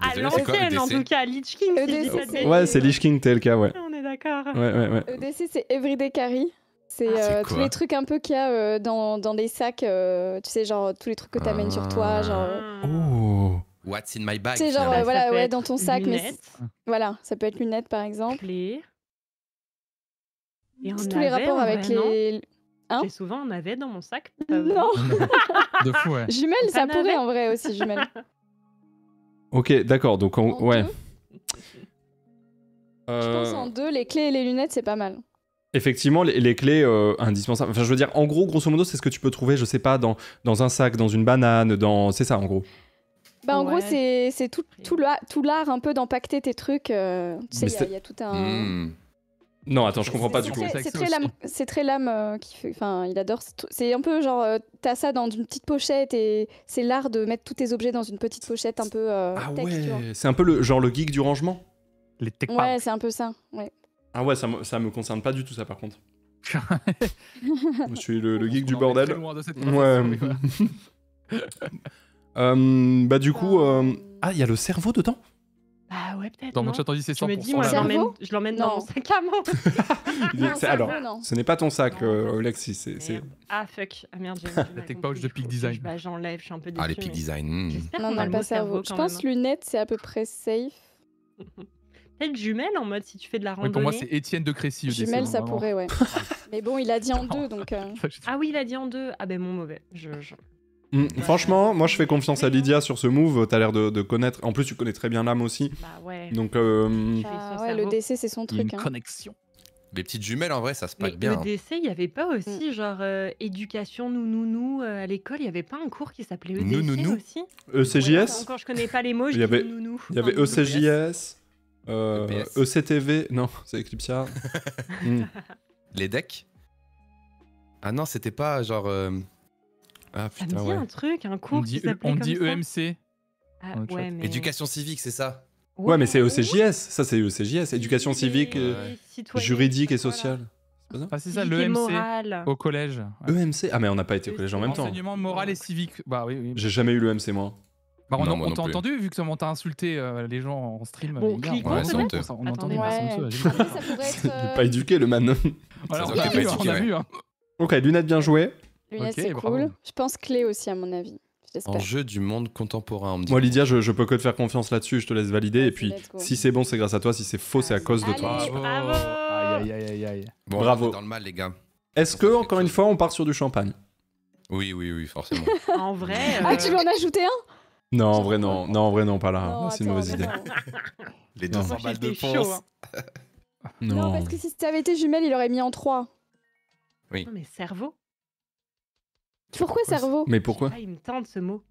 Speaker 7: À
Speaker 6: c'est
Speaker 7: l'ancienne, en
Speaker 6: EDC?
Speaker 7: tout cas, Lich King.
Speaker 3: EDC, c'est-.
Speaker 2: Ouais, c'est Lich King TLK, ouais.
Speaker 7: On est d'accord.
Speaker 2: Ouais, ouais, ouais.
Speaker 3: EDC, c'est Everyday Carry. C'est
Speaker 7: Ah,
Speaker 6: c'est
Speaker 3: euh, tous les trucs un peu qu'il y a euh, dans, dans les sacs, euh, tu sais, genre tous les trucs que t'amènes sur toi, genre.
Speaker 2: Oh.
Speaker 6: What's in my bag
Speaker 3: sais, genre, euh, voilà, ouais, dans ton sac, mais
Speaker 7: lunettes,
Speaker 3: c'est- voilà, ça peut être lunettes par exemple.
Speaker 7: clés. Et on
Speaker 3: Tous les rapports avec les. Hein
Speaker 7: J'ai souvent on avait dans mon sac.
Speaker 3: Non, <laughs>
Speaker 5: De fou, ouais.
Speaker 3: jumelles,
Speaker 7: Ça
Speaker 3: ça pourrait en vrai aussi, <laughs> jumelles.
Speaker 2: Ok, d'accord, donc on...
Speaker 3: En
Speaker 2: ouais.
Speaker 3: deux, Je pense
Speaker 2: Euh,
Speaker 3: en deux, les clés et les lunettes, c'est pas mal.
Speaker 2: Effectivement, les, les clés euh, indispensables. Enfin, je veux dire, en gros, grosso modo, c'est ce que tu peux trouver, je sais pas, dans, dans un sac, dans une banane, dans. C'est ça, en gros.
Speaker 3: Bah, en gros,
Speaker 7: Ouais.
Speaker 3: c'est c'est tout, tout l'art un peu d'empacter tes trucs. euh, tu sais,
Speaker 2: Mais
Speaker 3: il y a-
Speaker 2: c'est-
Speaker 3: il y, a tout un.
Speaker 6: Hmm.
Speaker 2: Non, attends, je comprends pas du coup.
Speaker 5: C'est
Speaker 3: très lame, c'est très lame euh, qui fait. Enfin, il adore. C'est un peu genre, euh, t'as ça dans une petite pochette et c'est l'art de mettre tous tes objets dans une petite pochette un peu euh,
Speaker 2: Ah
Speaker 3: tech,
Speaker 2: ouais, c'est un peu le genre le geek du rangement?
Speaker 5: Les tech
Speaker 3: Ouais, c'est un peu ça. Ouais.
Speaker 2: Ah ouais, ça me, ça me concerne pas du tout, ça, par contre. <laughs> je suis le, le geek du bordel.
Speaker 5: loin de cette
Speaker 2: Ouais. <laughs> Euh, bah, du coup. Ah, il y a le cerveau dedans?
Speaker 7: Bah ouais, peut-être.
Speaker 5: Dans mon
Speaker 7: non
Speaker 5: chat, on dit c'est 100%
Speaker 7: Je me dis, moi, je l'emmène- je l'emmène dans
Speaker 3: Non.
Speaker 7: mon sac à main. <laughs>
Speaker 2: Alors,
Speaker 3: non.
Speaker 2: ce n'est pas ton sac, euh, Lexi. c'est-.
Speaker 7: Ah fuck, ah merde, j'ai <laughs>
Speaker 5: La tech pouch de Peak Design.
Speaker 7: Bah j'enlève, je suis un peu déçue.
Speaker 6: Ah, les peak design. hmm.
Speaker 7: J'espère
Speaker 3: Non,
Speaker 7: qu'on a le
Speaker 3: cerveau.
Speaker 7: cerveau
Speaker 3: Je pense
Speaker 7: même.
Speaker 3: lunettes, c'est à peu près safe. <laughs>
Speaker 7: Peut-être jumelle en mode si tu fais de la randonnée.
Speaker 5: pour moi, c'est Étienne de Crécy. EDC,
Speaker 3: Jumelles, ça pourrait, ouais. Mais bon, il a dit en deux, donc. euh,
Speaker 7: Ah oui, il a dit en deux. Ah ben mon mauvais. Je,
Speaker 2: Hmm, Franchement, moi, je fais confiance à Lydia sur ce move. T'as l'air de, de connaître. En plus, tu connais très bien l'âme aussi.
Speaker 7: Bah ouais.
Speaker 2: Donc, euh,
Speaker 3: ah ouais, le. DC, c'est son
Speaker 5: a une
Speaker 3: truc. hein.
Speaker 5: connexion.
Speaker 6: Les petites jumelles, en vrai, ça se pack bien.
Speaker 7: le
Speaker 6: hein.
Speaker 7: DC, il n'y avait pas aussi genre euh, éducation nounounou euh, à l'école, il n'y avait pas un cours qui s'appelait EDC
Speaker 6: Nounounou
Speaker 7: aussi
Speaker 2: ECJS
Speaker 7: Encore je connais pas les mots, je
Speaker 2: Il y avait-
Speaker 7: nounounou.
Speaker 2: Il y avait E
Speaker 7: Non,
Speaker 2: ECJS, euh. ECTV. Non, c'est Eclipsia. Hmm. <laughs>
Speaker 6: Les decks? Ah non, c'était pas genre. Ah
Speaker 7: Ça me
Speaker 6: putain,
Speaker 7: dit
Speaker 6: ouais.
Speaker 7: un truc, un
Speaker 5: On
Speaker 7: cours
Speaker 5: dit,
Speaker 7: qui s'appelait
Speaker 5: on
Speaker 7: comme
Speaker 5: dit
Speaker 7: ça.
Speaker 5: EMC.
Speaker 7: Ah,
Speaker 5: dans le chat.
Speaker 7: ouais, mais...
Speaker 6: Éducation civique, c'est ça?
Speaker 2: Ouais, mais c'est ECJS. Ça, c'est ECJS. Éducation civique, euh, juridique et
Speaker 7: voilà.
Speaker 2: sociale.
Speaker 5: Ah, c'est ça,
Speaker 7: Civique et
Speaker 5: l'EMC
Speaker 7: morale.
Speaker 5: au collège. Ouais.
Speaker 2: EMC Ah, mais on n'a pas été au collège en même temps.
Speaker 5: Enseignement moral et civique. Bah oui, oui.
Speaker 2: J'ai jamais eu le MC, moi.
Speaker 5: Bah, on
Speaker 6: Non,
Speaker 5: on
Speaker 6: moi non
Speaker 5: t'a
Speaker 6: plus.
Speaker 5: entendu vu que comment t'as insulté euh, les gens en stream.
Speaker 7: Bon,
Speaker 5: les gars,
Speaker 7: cliquons
Speaker 5: on a
Speaker 6: peut-être.
Speaker 5: entendu ça, On a entendu.
Speaker 7: Attendez.
Speaker 5: merci,
Speaker 3: Ouais.
Speaker 5: compris.
Speaker 3: ça pourrait <laughs> être.
Speaker 2: Il est
Speaker 3: euh,
Speaker 2: pas éduqué, le man.
Speaker 5: Voilà,
Speaker 6: Ça
Speaker 5: on a vu,
Speaker 6: pas
Speaker 5: on a
Speaker 6: éduqué,
Speaker 5: vu. hein.
Speaker 2: Ok, lunettes bien jouées.
Speaker 3: Lunettes,
Speaker 5: Ok,
Speaker 3: c'est
Speaker 5: bravo.
Speaker 3: cool. Je pense clé aussi, à mon avis. J'espère.
Speaker 6: Enjeu du monde contemporain, on me dit.
Speaker 2: Moi, Lydia, je, je peux que te faire confiance là-dessus. Je te laisse valider. Et puis, si c'est bon, c'est grâce à toi. Si c'est faux, c'est à cause de toi.
Speaker 3: Allez.
Speaker 5: Bravo.
Speaker 7: Bravo.
Speaker 5: Aïe, aïe, aïe, aïe.
Speaker 6: Bon,
Speaker 2: Bravo.
Speaker 6: dans le mal, les gars.
Speaker 2: Est-ce que, encore une fois, on part sur du champagne?
Speaker 6: Oui, oui, oui, forcément. <laughs>
Speaker 7: En vrai. <laughs>
Speaker 3: Ah,
Speaker 7: euh,
Speaker 3: tu veux en ajouter un?
Speaker 2: Non, en vrai, non. Non, en vrai, non, pas là. C'est une mauvaise idée.
Speaker 6: Les
Speaker 2: Non.
Speaker 6: 200
Speaker 7: Moi,
Speaker 6: balles de ponce.
Speaker 7: hein.
Speaker 2: Non.
Speaker 3: Non, parce que si ça avait été jumelle, il aurait mis en 3.
Speaker 7: Non, mais cerveau.
Speaker 3: Pourquoi cerveau
Speaker 2: Mais pourquoi
Speaker 7: Ah, il me tente ce mot.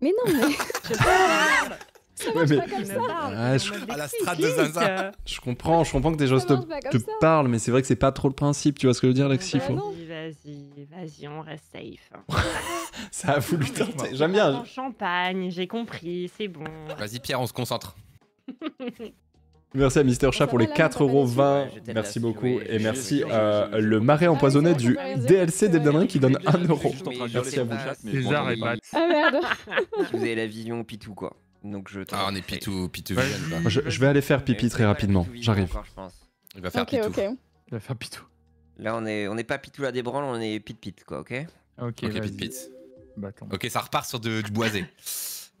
Speaker 3: Mais non, mais <laughs>
Speaker 7: Je sais pas.
Speaker 3: ça
Speaker 2: Ouais,
Speaker 3: marche
Speaker 2: mais-
Speaker 3: pas comme
Speaker 7: il
Speaker 3: ça.
Speaker 7: me parle,
Speaker 2: Ah, je-
Speaker 7: en
Speaker 6: À la strate de Zaza.
Speaker 7: euh,
Speaker 2: Je comprends, je comprends que des choses te, te parlent, mais c'est vrai que c'est pas trop le principe. Tu vois ce que je veux dire, Lexi
Speaker 3: Bah.
Speaker 7: Vas-y, vas-y, on reste safe. <laughs>
Speaker 2: Ça a voulu tenter. J'aime
Speaker 7: En
Speaker 2: bien.
Speaker 7: champagne, j'ai compris, c'est bon.
Speaker 6: Vas-y, Pierre, on se concentre. <laughs>
Speaker 2: Merci à Mister Chat pour les
Speaker 3: là, on va pas
Speaker 2: 4,20€.
Speaker 4: là-dessus. Ouais,
Speaker 2: Merci beaucoup. Et merci
Speaker 4: je-
Speaker 2: euh, le marais
Speaker 3: Ah,
Speaker 2: empoisonné du
Speaker 3: vrai,
Speaker 2: DLC d'Ebden qui donne 1 euro.
Speaker 4: Je suis en train de
Speaker 2: Merci
Speaker 4: dire
Speaker 2: à vous.
Speaker 5: César et Bat.
Speaker 3: Ah merde.
Speaker 4: Si vous avez la vision pitou, quoi. Donc je
Speaker 6: Ah, on est pitou, pitou
Speaker 5: Ouais.
Speaker 2: je, je vais aller faire pipi très rapidement. J'arrive.
Speaker 6: Il va faire pitou.
Speaker 5: Il va faire pitou.
Speaker 4: Là, on est, on est pas pitou la débranle, on est pit pit, quoi, ok
Speaker 5: Ok,
Speaker 6: pit pit.
Speaker 5: Bah.
Speaker 6: Ok, ça repart sur de- du boisé.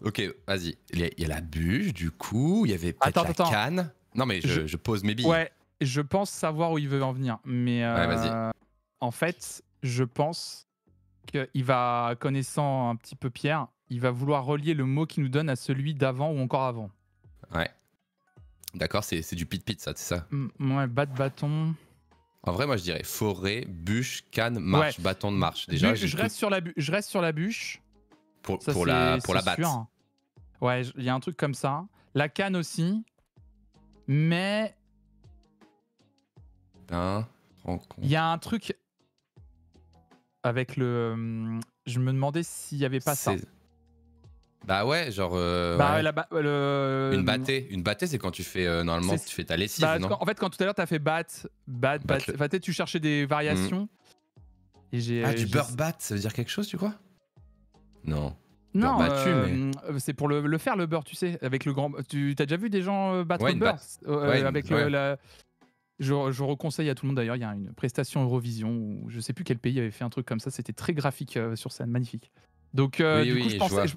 Speaker 6: Ok, vas-y. Il y, a, il y a la bûche, du coup. Il y avait peut-être la
Speaker 5: attends.
Speaker 6: canne. Non, mais je, pose mes billes.
Speaker 5: Ouais, je pense savoir où il veut en venir. Mais euh,
Speaker 6: Ouais, vas-y.
Speaker 5: en fait, je pense qu'il va, connaissant un petit peu Pierre, il va vouloir relier le mot qu'il nous donne à celui d'avant ou encore avant.
Speaker 6: Ouais. D'accord, c'est du pit pit, ça, c'est ça?
Speaker 5: Mm, Ouais, bat de bâton.
Speaker 6: En vrai, moi, je dirais forêt, bûche, canne, marche, bâton de marche. Déjà,
Speaker 5: je, reste sur la je reste sur la bûche.
Speaker 6: pour,
Speaker 5: Ça,
Speaker 6: pour la, pour la batte.
Speaker 5: sûr. Ouais, il y a un truc comme ça. La canne aussi. Mais
Speaker 6: Hein,
Speaker 5: il y a un truc avec le. hum, Je me demandais s'il y avait pas ça.
Speaker 6: Bah ouais, genre. euh,
Speaker 5: Bah,
Speaker 6: ouais.
Speaker 5: la ba- le-
Speaker 6: Une battée. Une battée, c'est quand tu fais. euh, normalement, tu fais ta lessive,
Speaker 5: Bah,
Speaker 6: non
Speaker 5: en fait, quand tout à l'heure, tu as fait bat, bat, bat.
Speaker 6: Le-
Speaker 5: Enfin, tu cherchais des variations. Et j'ai.
Speaker 6: Ah, du beurre bat, ça veut dire quelque chose, tu crois? Non.
Speaker 5: Non,
Speaker 6: battu,
Speaker 5: euh, c'est pour le, le faire, le beurre, tu sais, avec le grand. Tu as déjà vu des gens euh, battre
Speaker 6: Ouais,
Speaker 5: le beurre? Euh,
Speaker 6: ouais,
Speaker 5: avec le- la. Je, je reconseille à tout le monde d'ailleurs, il y a une prestation Eurovision où je sais plus quel pays avait fait un truc comme ça, c'était très graphique euh, sur scène, magnifique. Donc euh,
Speaker 6: Oui,
Speaker 5: du
Speaker 6: oui,
Speaker 5: coup je pensais. je-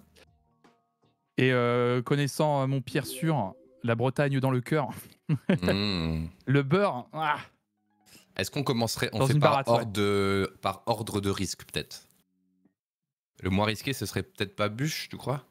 Speaker 5: Et euh, connaissant euh, mon Pierre sûr, la Bretagne dans le cœur,
Speaker 6: Hmm. <laughs>
Speaker 5: le beurre, ah,
Speaker 6: Est-ce qu'on commencerait. On
Speaker 5: Dans
Speaker 6: fait par, ordre de, par ordre de risque, peut-être? Le moins risqué, ce serait peut-être pas bûche, tu crois?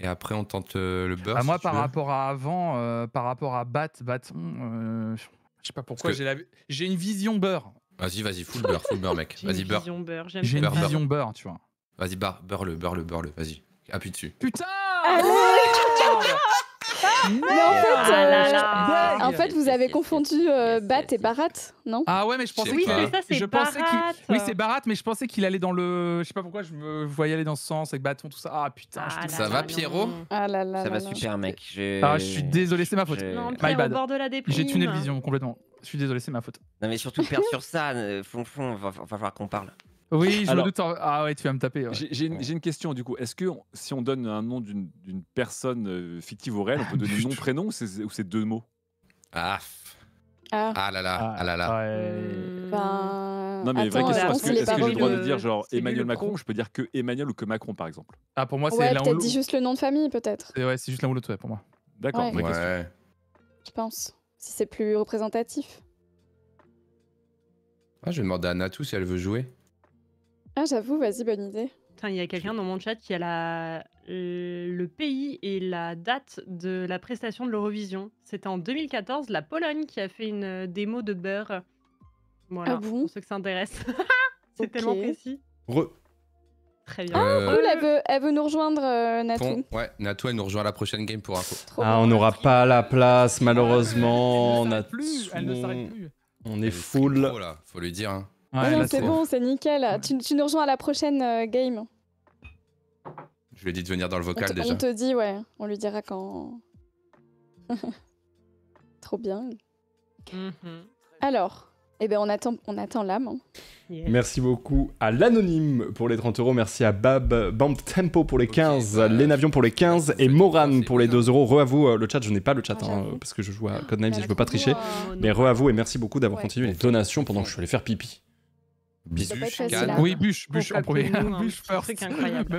Speaker 6: Et après, on tente euh, le beurre.
Speaker 5: Ah, moi
Speaker 6: si
Speaker 5: par
Speaker 6: veux.
Speaker 5: rapport à avant, euh, par rapport à bat, bâton, euh, je sais pas pourquoi,
Speaker 6: que-
Speaker 5: j'ai la- j'ai une vision beurre.
Speaker 6: Vas-y, vas-y, full beurre, full beurre, mec. <laughs>
Speaker 7: J'ai une
Speaker 6: Vas-y, beurre.
Speaker 7: vision beurre, j'aime
Speaker 5: J'ai une
Speaker 6: Beurre, beurre.
Speaker 5: vision beurre, tu vois.
Speaker 6: Vas-y, beurre, beurre-le, beurre-le, beurre-le. Vas-y, appuie dessus.
Speaker 5: Putain
Speaker 3: Mais en fait,
Speaker 7: Ah là
Speaker 3: euh,
Speaker 7: là.
Speaker 3: en fait, vous avez confondu euh, Bat et Barat, non?
Speaker 5: Ah ouais, mais je pensais
Speaker 6: sais
Speaker 7: Oui,
Speaker 5: qu'il-
Speaker 6: pas.
Speaker 7: c'est ça, c'est
Speaker 5: je pensais qu'il-
Speaker 7: Barat.
Speaker 5: Oui, c'est Barat, mais je pensais qu'il allait dans le. Je sais pas pourquoi, je me voyais aller dans ce sens avec bâton, tout ça. Ah putain,
Speaker 7: Ah
Speaker 5: je te-
Speaker 7: là
Speaker 6: Ça
Speaker 7: là,
Speaker 6: va,
Speaker 7: non.
Speaker 6: Pierrot
Speaker 3: Ah là là
Speaker 4: Ça va
Speaker 3: là.
Speaker 4: super, mec. J'ai-
Speaker 5: Ah, je suis désolé, c'est ma faute.
Speaker 4: j'ai-
Speaker 7: Non,
Speaker 5: bad.
Speaker 7: bord de la déprime.
Speaker 5: J'ai tuné le vision complètement. Je suis désolé, c'est ma faute.
Speaker 4: Non, mais surtout perdre sur ça, euh, Flonflon, va, va falloir qu'on parle.
Speaker 5: Oui, je
Speaker 1: Alors-
Speaker 5: me doute. en- Ah ouais, tu vas me taper. ouais.
Speaker 1: J'ai une, question du coup. Est-ce que on- si on donne un nom d'une personne euh, fictive ou réelle, on peut donner nom, prénom ou c'est deux mots?
Speaker 6: Ah,
Speaker 3: Ah,
Speaker 6: ah là là, ah là là.
Speaker 5: Ouais.
Speaker 7: Hmm.
Speaker 3: ben.
Speaker 1: Non mais vraie
Speaker 3: attends,
Speaker 1: question.
Speaker 3: je
Speaker 1: Est-ce que,
Speaker 3: est
Speaker 1: que j'ai le droit de dire genre Emmanuel Macron je peux dire que Emmanuel ou que Macron par exemple
Speaker 5: Ah, pour moi, c'est
Speaker 3: Ouais,
Speaker 5: l'un ou
Speaker 3: peut-être
Speaker 5: l'autre.
Speaker 3: dis juste le nom de famille, peut-être,
Speaker 5: C'est ouais, c'est juste l'un ou l'autre, ouais, pour moi.
Speaker 1: D'accord. Vraie question.
Speaker 6: Ouais.
Speaker 3: je pense. Si c'est plus représentatif.
Speaker 6: Ah, je vais demander à Natou si elle veut jouer.
Speaker 3: Ah, j'avoue, vas-y, bonne idée.
Speaker 7: Il y a quelqu'un dans mon chat qui a la... le pays et la date de la prestation de l'Eurovision. C'était en 2014, la Pologne qui a fait une euh, démo de beurre. Voilà,
Speaker 3: Ah bon
Speaker 7: pour ceux que ça intéresse. <laughs> C'est tellement précis.
Speaker 2: Re-
Speaker 7: Très bien.
Speaker 6: Euh,
Speaker 3: Cool, elle veut, elle veut nous rejoindre, euh, Natou.
Speaker 6: Ouais, Natou, elle nous rejoint à la prochaine game pour info.
Speaker 2: Ah, on n'aura pas la place, malheureusement.
Speaker 5: Elle
Speaker 2: On
Speaker 5: ne s'arrête plus. Elle ne s'arrête plus.
Speaker 2: On est full.
Speaker 6: trop, là, faut lui dire. Hein.
Speaker 3: Non,
Speaker 5: Ouais,
Speaker 3: non,
Speaker 5: là,
Speaker 3: c'est bon, c'est nickel. Tu, tu nous rejoins à la prochaine euh, game.
Speaker 6: Je lui ai dit de venir dans le vocal déjà.
Speaker 3: on te dit, ouais. On lui dira quand. <laughs> Trop bien.
Speaker 7: Mhm.
Speaker 3: Alors, eh ben, on attend, on attend l'âme. hein.
Speaker 7: Yes.
Speaker 2: Merci beaucoup à l'anonyme pour les 30 euros. Merci à Bab, Bamp Tempo pour les
Speaker 6: Ok,
Speaker 2: 15,
Speaker 6: bah,
Speaker 2: Lénavion pour les 15 et Moran pour les
Speaker 6: bien.
Speaker 2: 2 euros. Re à vous, euh, le chat, je n'ai pas le chat
Speaker 3: Ah,
Speaker 2: hein, parce que je joue à Codenames
Speaker 3: Mais
Speaker 2: et je
Speaker 3: elle
Speaker 2: veux pas tricher. Mais re à vous et merci beaucoup d'avoir
Speaker 3: Ouais.
Speaker 2: continué les donations pendant que je suis allé faire pipi.
Speaker 3: Hein.
Speaker 5: Oui, bûche, bûche en premier. Bûche first.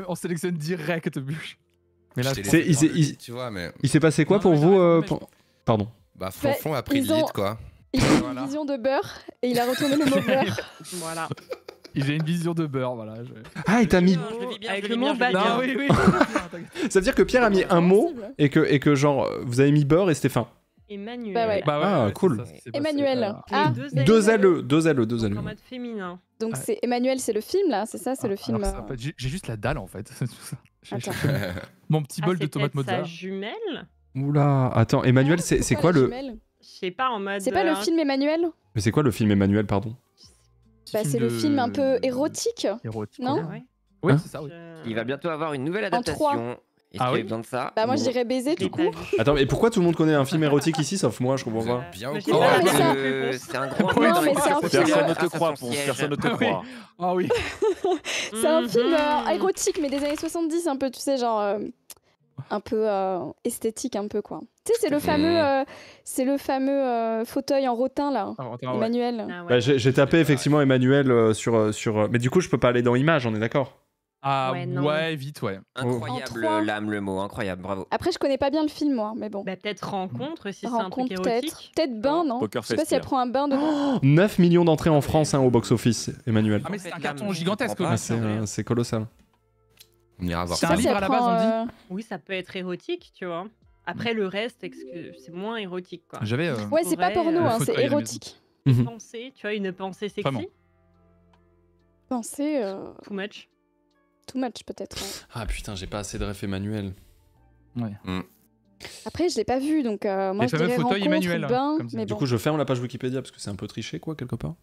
Speaker 5: on sélectionne direct bûche. Mais là, c'est-
Speaker 2: il s'est-
Speaker 6: le
Speaker 2: il-
Speaker 6: lead, Tu vois, mais.
Speaker 2: Il s'est passé quoi
Speaker 5: Non,
Speaker 2: pour vous
Speaker 5: t'as
Speaker 2: euh, Pardon.
Speaker 6: Bah, Flonflon a pris le lead, quoi.
Speaker 3: Il <laughs> a une
Speaker 5: Voilà.
Speaker 3: vision de beurre et il a retourné le mot beurre. <laughs>
Speaker 7: Voilà.
Speaker 5: j'ai une vision de beurre, voilà. je-
Speaker 2: Ah, il t'a mis.
Speaker 4: Bien,
Speaker 7: Avec
Speaker 4: je
Speaker 7: le mot.
Speaker 5: Non, oui, oui.
Speaker 2: Ça veut dire que Pierre a mis un mot et que, et que genre vous avez mis beurre et c'était fin.
Speaker 7: Emmanuel.
Speaker 3: Bah ouais.
Speaker 5: Bah ouais,
Speaker 2: Ah, cool.
Speaker 5: ça.
Speaker 3: Emmanuel. Ah,
Speaker 7: deux
Speaker 2: LE, deux LE, deux LE.
Speaker 7: en mode féminin.
Speaker 3: Donc
Speaker 5: Ouais.
Speaker 3: c'est Emmanuel, c'est le film là, c'est ça, c'est le
Speaker 5: alors
Speaker 3: film. euh,
Speaker 5: J'ai juste la dalle en fait. <laughs>
Speaker 3: Attends. <laughs>
Speaker 5: Mon petit
Speaker 7: Ah,
Speaker 5: bol de tomates
Speaker 7: peut-être sa jumelle
Speaker 2: Oula, attends, Emmanuel, c'est c'est quoi le.
Speaker 3: jumelle?
Speaker 7: Je sais pas, en mode.
Speaker 3: C'est pas le
Speaker 7: euh,
Speaker 3: film Emmanuel?
Speaker 2: Mais c'est quoi le film Emmanuel, pardon?
Speaker 3: Bah, c'est le film un peu érotique.
Speaker 5: Érotique.
Speaker 3: Non?
Speaker 7: Ah.
Speaker 5: Oui, c'est ça,
Speaker 4: Il va bientôt avoir une nouvelle adaptation. Est-ce
Speaker 5: Ah
Speaker 4: qu'il y
Speaker 5: oui
Speaker 4: a besoin de ça
Speaker 3: Bah moi je dirais baiser court.
Speaker 7: vu.
Speaker 2: Attends, mais pourquoi tout le monde connaît un film érotique ici sauf moi Je comprends pas.
Speaker 6: bien au courant.
Speaker 4: C'est un gros
Speaker 3: Non, mais c'est un film-
Speaker 1: Personne ne te croit, Ponce, personne ne te
Speaker 5: Ah oui.
Speaker 1: croit.
Speaker 5: Ah oui.
Speaker 3: C'est un film euh,
Speaker 7: Mhm.
Speaker 3: érotique mais des années 70 un peu, tu sais, genre euh, un peu euh, esthétique un peu quoi. Tu sais, c'est le fameux, euh, c'est le fameux euh, fauteuil en rotin là,
Speaker 5: Ah, ouais.
Speaker 3: Emmanuel.
Speaker 7: Ah ouais.
Speaker 2: Bah, J'ai j'ai tapé effectivement Emmanuel euh, sur, euh, sur. euh, Mais du coup, je peux pas aller dans Images, on est d'accord?
Speaker 5: Ah
Speaker 7: Ouais, non.
Speaker 5: ouais, vite, ouais.
Speaker 4: Incroyable
Speaker 3: trois.
Speaker 4: l'âme, le mot, incroyable, bravo.
Speaker 3: Après je connais pas bien le film moi, mais bon.
Speaker 7: Bah, peut-être rencontre si c'est un truc
Speaker 3: Rencontre peut-être.
Speaker 7: érotique.
Speaker 3: Peut-être bain, non
Speaker 1: Poker
Speaker 3: Je sais pas si elle prend un bain dedans. <gasps>
Speaker 2: 9 millions d'entrées en France hein, au box-office, Emmanuel.
Speaker 5: Ah mais c'est un carton gigantesque.
Speaker 2: Ah, c'est euh, colossal.
Speaker 6: On ira voir
Speaker 5: C'est un livre à la base, on dit
Speaker 7: Oui, ça peut être érotique, tu vois. Après, le reste, c'est moins érotique, quoi?
Speaker 5: J'avais. euh,
Speaker 3: Ouais, c'est pas porno,
Speaker 7: euh,
Speaker 3: hein, c'est érotique.
Speaker 2: Mhm.
Speaker 7: pensée, tu vois, une pensée sexy?
Speaker 3: Penser euh,
Speaker 7: Too much.
Speaker 3: Too much peut-être. ouais.
Speaker 2: Ah putain, j'ai pas assez de ref Emmanuel.
Speaker 3: Après, je l'ai pas vu, donc euh, moi
Speaker 5: Les
Speaker 3: je
Speaker 5: fameux
Speaker 3: dirais
Speaker 5: fauteuils
Speaker 3: rencontre,
Speaker 5: Emmanuel, hein,
Speaker 3: bain,
Speaker 5: comme ça.
Speaker 3: mais
Speaker 2: Du
Speaker 3: bon,
Speaker 2: coup, je ferme la page Wikipédia parce que c'est un peu triché, quoi, quelque part.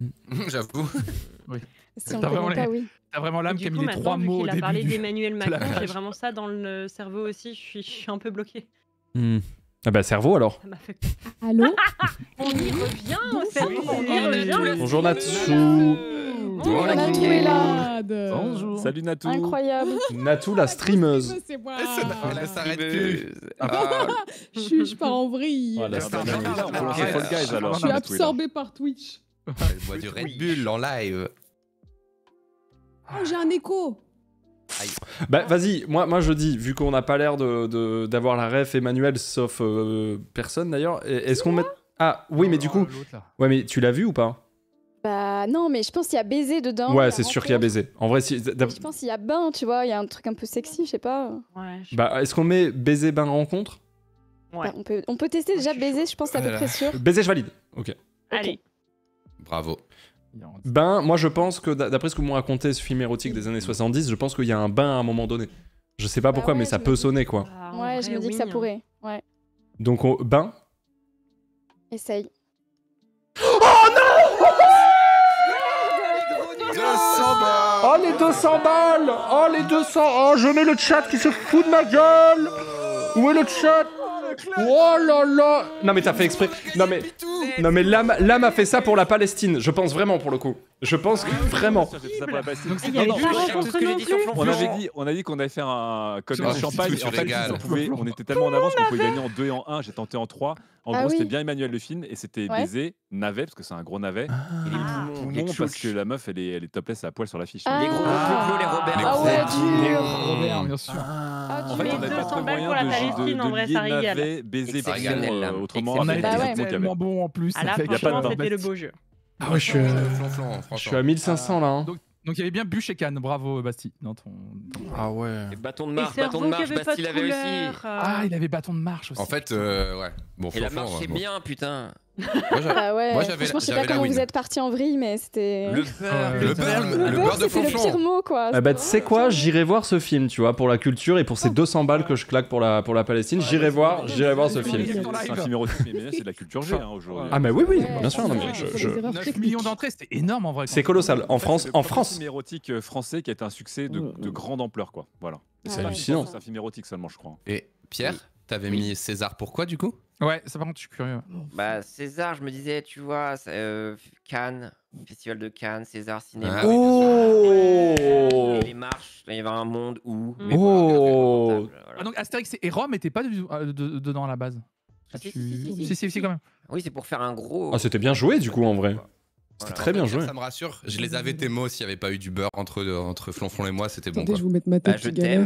Speaker 2: <laughs>
Speaker 6: J'avoue. <laughs>
Speaker 3: si on
Speaker 5: T'as vraiment
Speaker 3: connaît pas,
Speaker 5: les-
Speaker 3: oui.
Speaker 5: T'as vraiment l'âme qui a mis les trois mots au
Speaker 7: qu'il a
Speaker 5: début.
Speaker 7: parlé
Speaker 5: du-
Speaker 7: d'Emmanuel
Speaker 5: de la
Speaker 7: Macron, j'ai
Speaker 5: page.
Speaker 7: vraiment ça dans le cerveau aussi. Je suis, je suis un peu bloquée.
Speaker 2: Hmm. Ah bah, cerveau alors.
Speaker 7: Ça m'a fait.
Speaker 8: Allô? <laughs>
Speaker 7: On y revient,
Speaker 5: Oui.
Speaker 7: bon, on y revient.
Speaker 2: Bonjour Natsu.
Speaker 3: Bonjour,
Speaker 4: la
Speaker 3: Natou est là.
Speaker 5: Bonjour.
Speaker 1: Salut Natou.
Speaker 3: Incroyable.
Speaker 2: Natou, la streameuse.
Speaker 8: C'est moi.
Speaker 6: Elle s'arrête plus.
Speaker 8: Je, pars en vrille.
Speaker 2: Voilà,
Speaker 1: alors.
Speaker 8: Je suis
Speaker 1: Natou est là.
Speaker 8: absorbé par Twitch.
Speaker 6: elle boit du Red Bull en live.
Speaker 8: Oh, j'ai un écho.
Speaker 2: Bah vas-y, moi, moi je dis, vu qu'on n'a pas l'air de, de- d'avoir la ref Emmanuel, sauf euh, personne d'ailleurs, est-ce qu'on met... Ah oui, mais du coup...
Speaker 5: Oh, là.
Speaker 2: Ouais, mais tu l'as vu ou pas?
Speaker 3: Non, mais je pense qu'il y a baiser dedans.
Speaker 2: Ouais,
Speaker 3: a
Speaker 2: c'est sûr qu'il y a baisé. En vrai, si...
Speaker 3: Je pense qu'il y a bain, tu vois, il y a un truc un peu sexy, je sais pas.
Speaker 7: Ouais,
Speaker 2: Bah, est-ce qu'on met baiser, bain, rencontre?
Speaker 7: Ouais.
Speaker 3: Bah, on, peut, on peut tester déjà baiser, je pense à peu près sûr.
Speaker 2: Baiser, je valide. Ok.
Speaker 7: Allez.
Speaker 6: Bravo.
Speaker 2: Bain, moi je pense que d'a- d'après ce que vous me racontez, ce film érotique des années 70, je pense qu'il y a un bain à un moment donné. Je sais pas
Speaker 3: Bah
Speaker 2: pourquoi,
Speaker 3: ouais,
Speaker 2: mais ça peut
Speaker 3: dis.
Speaker 2: sonner quoi.
Speaker 7: Ah,
Speaker 3: Ouais, je me dis que ça
Speaker 7: hein.
Speaker 3: pourrait. Ouais,
Speaker 2: Donc on- bain?
Speaker 3: essaye.
Speaker 6: 200
Speaker 2: Oh les 200 balles Oh les 200 Oh je mets le chat qui se fout de ma gueule Où est le chat Oh là là Non mais t'as fait exprès. Non mais non mais l'âme a fait ça pour la Palestine. Je pense vraiment pour le coup. Je pense que vraiment.
Speaker 1: La
Speaker 7: Ah, plus.
Speaker 1: On avait dit, on a dit qu'on allait faire un
Speaker 6: Ah,
Speaker 1: un champagne.
Speaker 6: tu
Speaker 1: En fait, on, pouvait- on était tellement en avance qu'on pouvait gagner en 2 et en 1. J'ai tenté en 3. En
Speaker 3: Ah
Speaker 1: gros, c'était
Speaker 3: oui.
Speaker 1: bien Emmanuel le film et c'était
Speaker 3: Ouais.
Speaker 1: baiser, navet, parce que c'est un gros navet.
Speaker 4: Et les
Speaker 7: Ah.
Speaker 4: poumons,
Speaker 1: Poumon,
Speaker 4: les
Speaker 1: parce que la meuf, elle est, elle est topless à poil sur l'affiche.
Speaker 3: Ah.
Speaker 4: Les gros
Speaker 3: Ah.
Speaker 4: Clo-Clo, les Robert.
Speaker 3: Ah ouais,
Speaker 6: gros
Speaker 3: dur.
Speaker 5: Robert, bien sûr.
Speaker 3: Ah,
Speaker 1: En
Speaker 3: tu
Speaker 1: fait,
Speaker 3: mets
Speaker 1: on n'avait pas
Speaker 7: 200
Speaker 1: trouvé
Speaker 7: balles
Speaker 1: moyen
Speaker 7: pour la
Speaker 1: de,
Speaker 7: Palestine,
Speaker 1: de,
Speaker 7: en
Speaker 1: de
Speaker 7: vrai,
Speaker 1: lier
Speaker 7: ça
Speaker 1: navet, baiser,
Speaker 4: là.
Speaker 1: euh, autrement.
Speaker 5: On a été tellement bon en plus.
Speaker 7: Ah là,
Speaker 5: avec-
Speaker 1: y a pas de
Speaker 7: franchement,
Speaker 1: temps.
Speaker 7: c'était le beau jeu.
Speaker 2: Ah ouais, je suis, euh, je suis à 1500 là. hein.
Speaker 5: Donc, donc il y avait bien Bûche et Cannes. Bravo Basti. Dans ton...
Speaker 2: Ah ouais.
Speaker 4: Et Bâton de marche, bâton de marche, Bastille avait aussi.
Speaker 7: euh,
Speaker 5: Ah, il avait bâton de marche aussi.
Speaker 6: En fait, euh, ouais. Bon,
Speaker 4: Et la marche, c'est
Speaker 6: bon.
Speaker 4: bien, putain.
Speaker 6: Moi, j'ai-
Speaker 3: Ah ouais,
Speaker 6: Moi, j'avais
Speaker 3: franchement, je sais pas
Speaker 6: j'avais
Speaker 3: comment vous êtes parti en vrille, mais c'était.
Speaker 4: Le beurre.
Speaker 5: Ouais.
Speaker 6: Le
Speaker 5: Le
Speaker 6: beurre,
Speaker 3: Le
Speaker 6: le
Speaker 3: beurre,
Speaker 6: beurre de
Speaker 3: c'était le pire mot, quoi.
Speaker 2: Ah bah tu sais quoi, j'irai voir ce film, tu vois, pour la culture et pour ces 200 balles que je claque pour la, pour la Palestine, j'irai voir, j'irai voir ce film.
Speaker 1: C'est un film érotique, mais c'est de la culture G hein, aujourd'hui.
Speaker 2: Ah mais oui oui, bien sûr, non, mais je-
Speaker 8: faut
Speaker 2: je-
Speaker 8: des erreurs
Speaker 5: 9
Speaker 8: techniques.
Speaker 5: millions d'entrées, c'était énorme en vrai.
Speaker 2: c'est colossal. En France,
Speaker 1: C'est
Speaker 2: en France.
Speaker 1: film érotique euh, français qui a été un succès de, de grande ampleur, quoi. Voilà. Et
Speaker 3: C'est
Speaker 2: hallucinant.
Speaker 1: C'est un film érotique seulement, je crois.
Speaker 6: Et Pierre, t'avais mis César pourquoi du coup?
Speaker 5: Ouais, ça par contre, je suis curieux.
Speaker 4: Bah, César, je me disais, tu vois, euh, Cannes, Festival de Cannes, César Cinéma.
Speaker 6: Ah oui,
Speaker 2: Oh
Speaker 4: Et les marches, il y avait un monde où.
Speaker 7: Mm.
Speaker 4: mais voilà,
Speaker 2: Oh.
Speaker 4: voilà.
Speaker 5: Ah, donc Astérix et Rome n'étaient pas du- euh, de- dedans à la base?
Speaker 4: Ah, si,
Speaker 5: Tu-
Speaker 4: si, si, si,
Speaker 5: si, si, si, quand même.
Speaker 4: Oui, c'est pour faire un gros.
Speaker 2: Ah c'était bien joué du coup en vrai. C'était
Speaker 4: Voilà.
Speaker 2: très bien joué.
Speaker 6: Ça me rassure. Je les avais tes mots s'il n'y avait pas eu du beurre entre, entre Flonflon et moi, c'était bon. Quoi.
Speaker 8: je vous mettre ma
Speaker 4: Bah,
Speaker 8: tête
Speaker 4: je
Speaker 8: qui galère.
Speaker 4: t'aime.